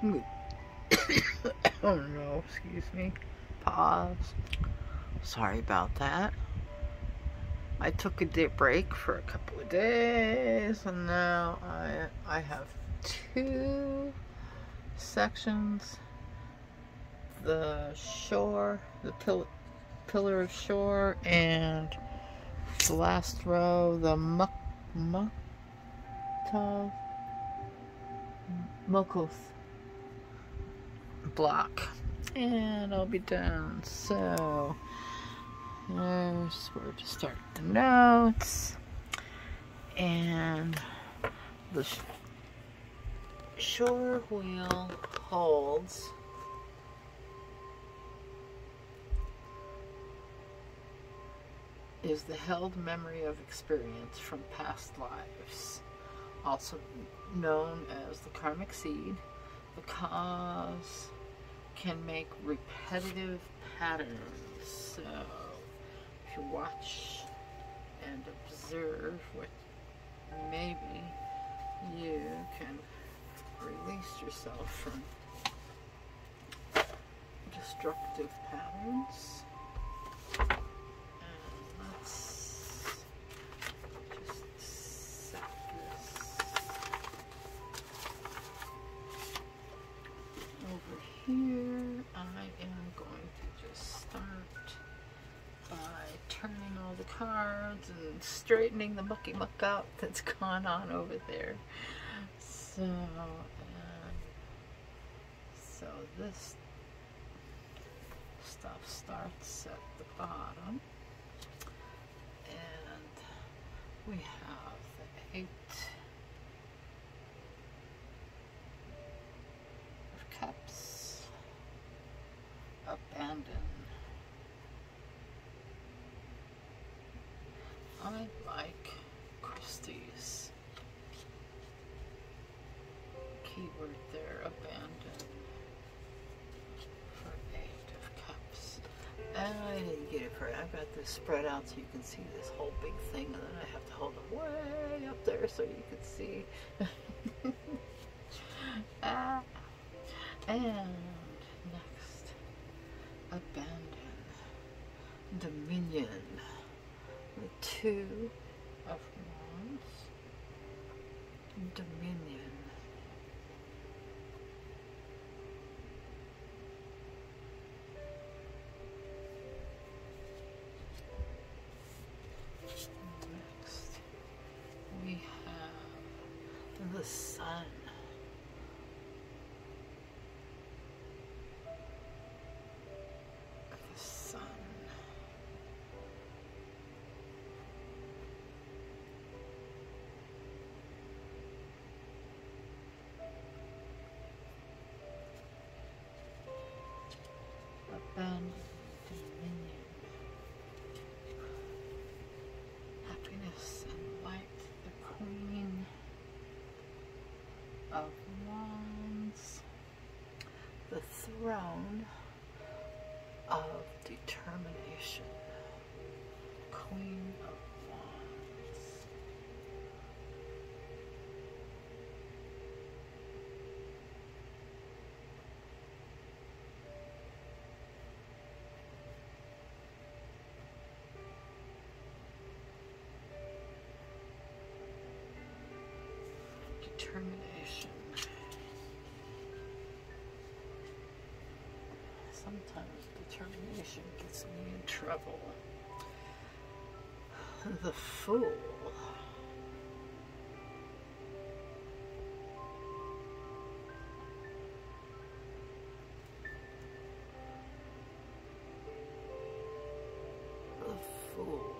oh no, excuse me. Pause. Sorry about that. I took a day break for a couple of days and now I I have two sections the Shor the pill pillar of Shor and the last row the muck muck Mokos block. And I'll be done. So there's where to start the notes. And the sh Shor wheel holds. Is the held memory of experience from past lives, also known as the karmic seed. The cause can make repetitive patterns. So, if you watch and observe what maybe you can release yourself from destructive patterns. here I am going to just start by turning all the cards straightening the mucky muck out that's gone on over there. So, uh, so this stuff starts at the bottom and we have the eight I like Christy's keyword there, abandon for eight of cups. And I didn't get it for it. I've got this spread out so you can see this whole big thing and then I have to hold it way up there so you can see. ah. And two throne of determination, Queen of Wands. determination. Sometimes determination gets me in trouble. The Fool. The Fool.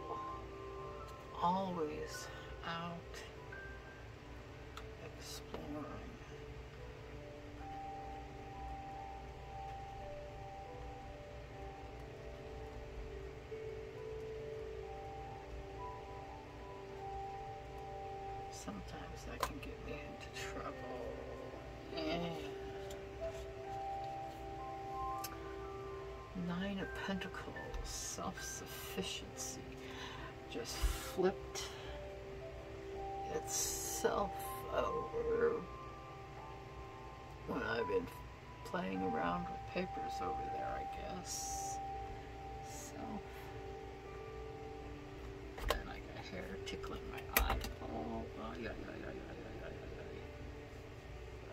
Always out sometimes that can get me into trouble. Yeah. Nine of Pentacles, self-sufficiency, just flipped itself over when I've been playing around with papers over there, I guess. So, then I got hair tickling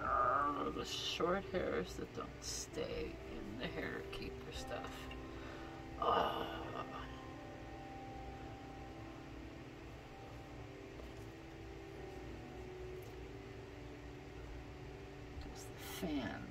Oh, the short hairs that don't stay in the hair keeper stuff. Oh. Just the fan.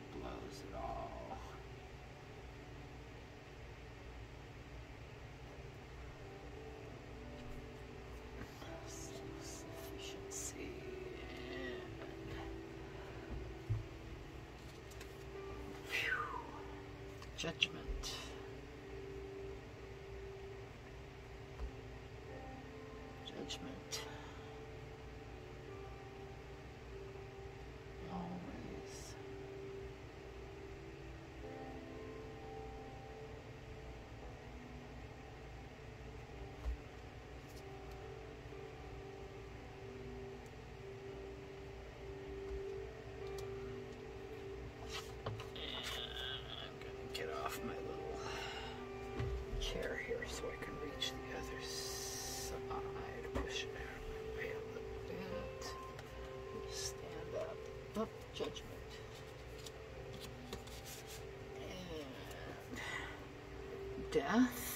judgment. judgment. And death.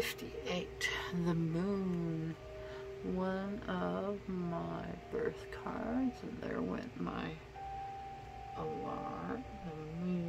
58, the moon. One of my birth cards, and there went my alarm, the moon.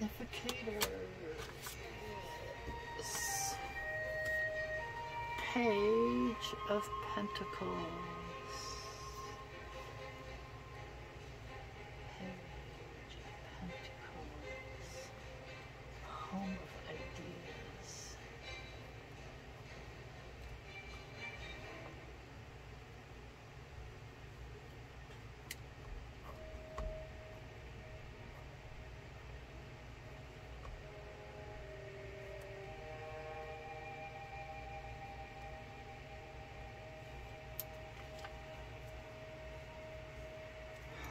Defecator. Yes. Page of Pentacles.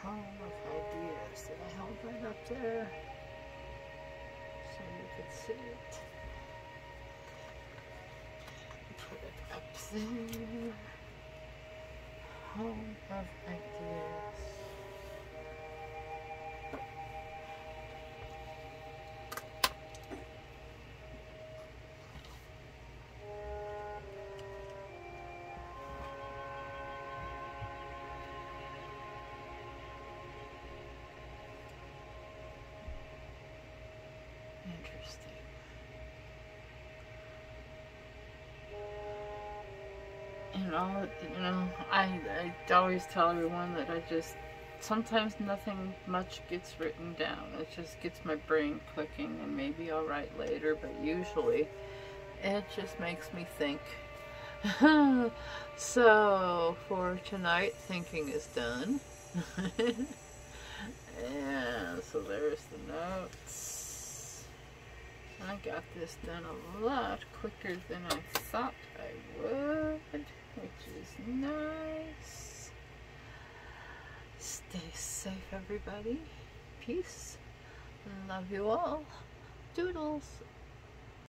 Oh, home of ideas. Did I hold that up there? So you could see it. Put it up there. Home of ideas. You know, I, I always tell everyone that I just sometimes nothing much gets written down. It just gets my brain clicking, and maybe I'll write later, but usually it just makes me think. so for tonight, thinking is done. and so there's the notes. I got this done a lot quicker than I thought I would, which is nice. Stay safe, everybody. Peace. Love you all. Doodles.